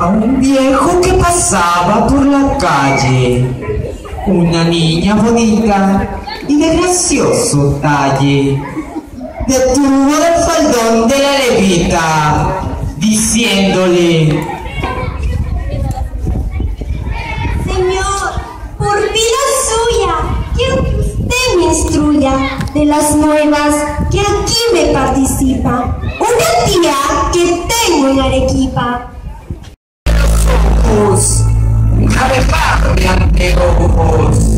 a un viejo que pasaba por la calle, una niña bonita y de gracioso talle. Detuvo el faldón de la levita, diciéndole, Señor, por vida suya, que usted me instruya de las nuevas que aquí ojos, una de par de.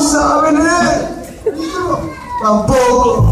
saben, ¿eh? Tampoco.